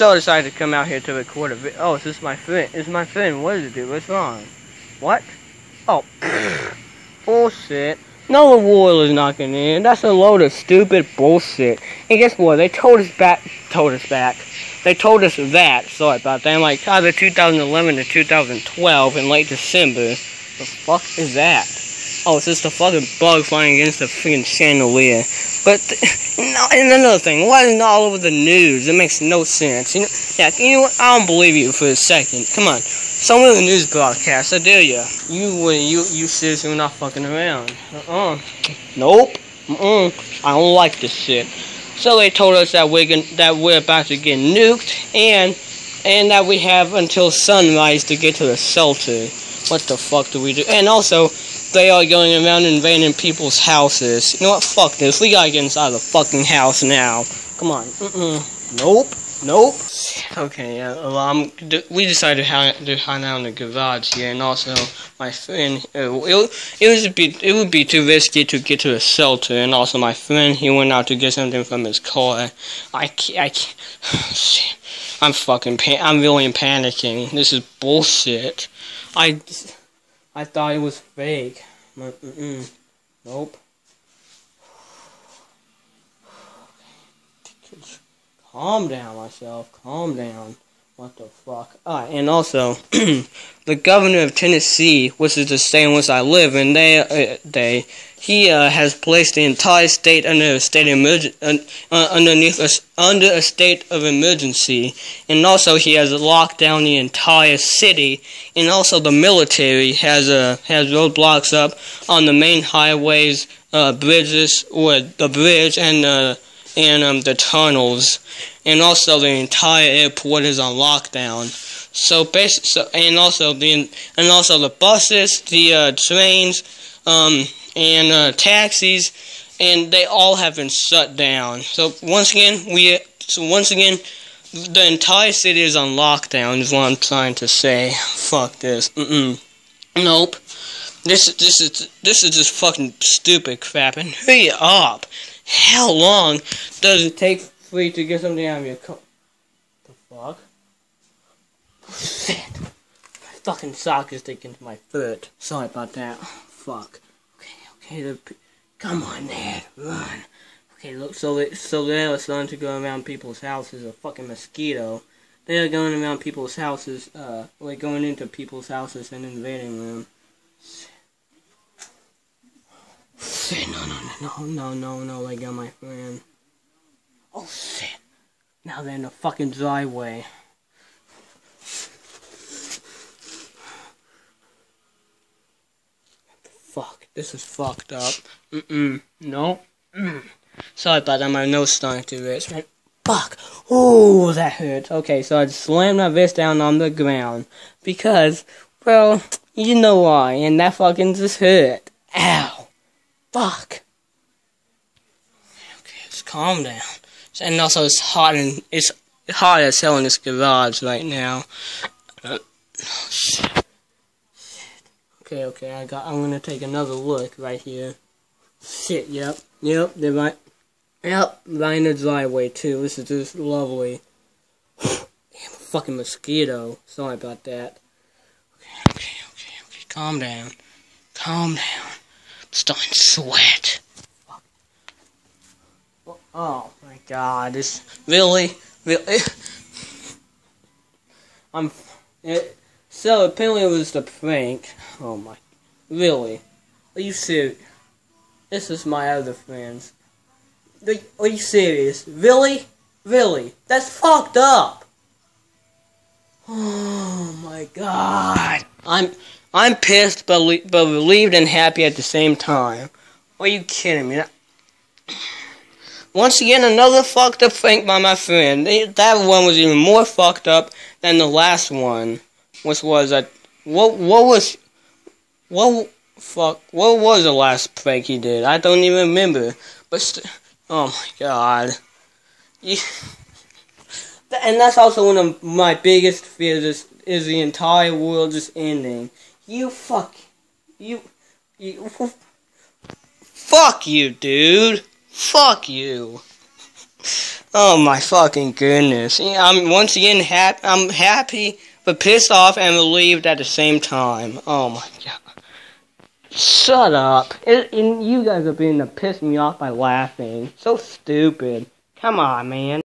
so decided to come out here to record a video. Oh, is this my friend? Is my friend? What is it, dude? What's wrong? What? Oh, bullshit. No war is knocking in. That's a load of stupid bullshit. And guess what? They told us back. Told us back. They told us that. Sorry about that. In like either 2011 to 2012 in late December. The fuck is that? Oh, it's just a fucking bug flying against the freaking chandelier. But, no, and another thing, why isn't it all over the news? It makes no sense. You know, yeah, you know what? I don't believe you for a second. Come on. Some of the news broadcasts, I dare you. You would, you, you seriously not fucking around. Uh-uh. Nope. Uh-uh. I don't like this shit. So they told us that we're gonna, that we're about to get nuked, and, and that we have until sunrise to get to the shelter. What the fuck do we do? And also, they are going around invading people's houses. You know what? Fuck this. We gotta get inside the fucking house now. Come on. Mm-mm. Nope. Nope. Okay, yeah. Well, um, we decided to hide out in the garage here, and also my friend. Uh, it, it would be it would be too risky to get to the shelter, and also my friend he went out to get something from his car. I can't. I can't. I'm fucking. I'm really panicking. This is bullshit. I. I thought it was fake. Mm, mm-mm. Nope. Calm down, myself. Calm down. What the fuck? Ah, and also, the governor of Tennessee, which is the state in which I live, and they, uh, they, he uh, has placed the entire state under a state uh, underneath a, under a state of emergency, and also he has locked down the entire city, and also the military has uh, has roadblocks up on the main highways, uh, bridges, or the bridge and uh, and um, the tunnels and also the entire airport is on lockdown. So basically, so, and also the and also the buses, the uh, trains, um, and uh, taxis, and they all have been shut down. So once again, we so once again, the entire city is on lockdown. Is what I'm trying to say. Fuck this. Mm-mm. Nope. This this is this is just fucking stupid crap. And hurry up. How long does it take you to get something out of your coat? The fuck? Shit. My fucking sock is sticking to my foot. Sorry about that. Fuck. Okay, okay. The, come on, Dad. Run. Okay, look. So they so they are starting to go around people's houses. A fucking mosquito. They are going around people's houses. Uh, like going into people's houses and invading them. Shit, no, no, no, no, no, no, I got my friend. Oh, shit. Now they're in the fucking driveway. Fuck, this is fucked up. Mm-mm, no. Mm. Sorry about that, my nose starting to itch. Fuck. Ooh, that hurt. Okay, so I just slammed my wrist down on the ground. Because, well, you know why, and that fucking just hurt. Ow. Fuck. Okay, just calm down. And also, it's hot and it's hot as hell in this garage right now. Okay, okay, I got. I'm gonna take another look right here. Shit. Yep. Yep. They're right. Yep. Right in the driveway too. This is just lovely. Damn, fucking mosquito. Sorry about that. Okay, okay, okay, okay. Calm down. Calm down. I'm starting to sweat. Oh my god, this really, really. Eh. I'm. It, so apparently it was the prank. Oh my, really? Are you serious? This is my other friends. Are you serious? Really? Really? That's fucked up. Oh my god. I'm I'm pissed but, but relieved and happy at the same time. Are you kidding me? Once again, another fucked up prank by my friend. That one was even more fucked up than the last one, which was a what? What was what? Fuck! What was the last prank he did? I don't even remember. But st- oh my god, and that's also one of my biggest fears is, is the entire world just ending. You fuck, you, you, fuck you, dude. Fuck you. Oh my fucking goodness! I'm once again happy. I'm happy, but pissed off and relieved at the same time. Oh my god! Shut up! It, and you guys are being to piss me off by laughing. So stupid. Come on, man.